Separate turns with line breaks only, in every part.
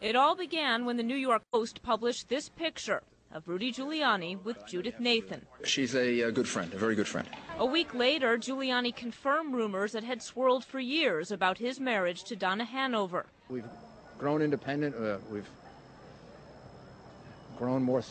It all began when the New York Post published this picture of Rudy Giuliani with Judith Nathan.
She's a, a, good friend, a very good friend.
A week later, Giuliani confirmed rumors that had swirled for years about his marriage to Donna Hanover.
We've grown independent. Uh, we've grown more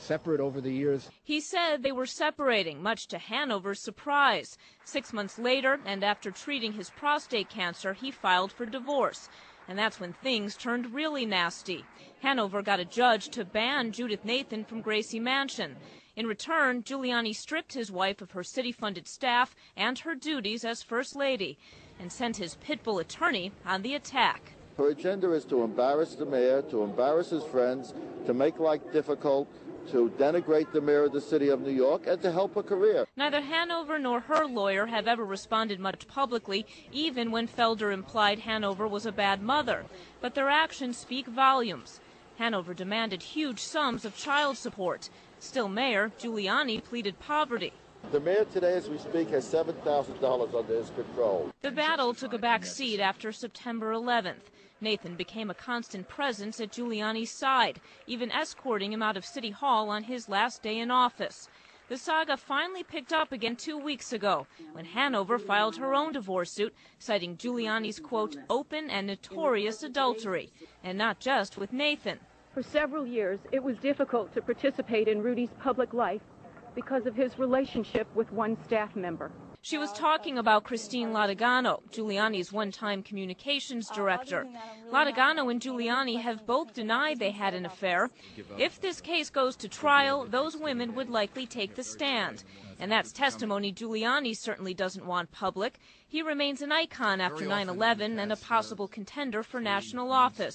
separate over the years.
He said they were separating, much to Hanover's surprise. Six months later, and after treating his prostate cancer, he filed for divorce. And that's when things turned really nasty. Hanover got a judge to ban Judith Nathan from Gracie Mansion. In return, Giuliani stripped his wife of her city funded staff and her duties as First Lady and sent his pitbull attorney on the attack.
Her agenda is to embarrass the mayor, to embarrass his friends, to make life difficult, to denigrate the mayor of the city of New York, and to help her career.
Neither Hanover nor her lawyer have ever responded much publicly, even when Felder implied Hanover was a bad mother. But their actions speak volumes. Hanover demanded huge sums of child support. Still Mayor Giuliani pleaded poverty.
The mayor today, as we speak, has $7,000 under his control.
The battle took a back seat after September 11th. Nathan became a constant presence at Giuliani's side, even escorting him out of City Hall on his last day in office. The saga finally picked up again two weeks ago when Hanover filed her own divorce suit, citing Giuliani's, quote, open and notorious adultery, and not just with Nathan.
For several years, it was difficult to participate in Rudy's public life because of his relationship with one staff member.
She was talking about Cristyne Lategano, Giuliani's one-time communications director. Lategano and Giuliani have both denied they had an affair. If this case goes to trial, those women would likely take the stand. And that's testimony Giuliani certainly doesn't want public. He remains an icon after 9-11 and a possible contender for national office.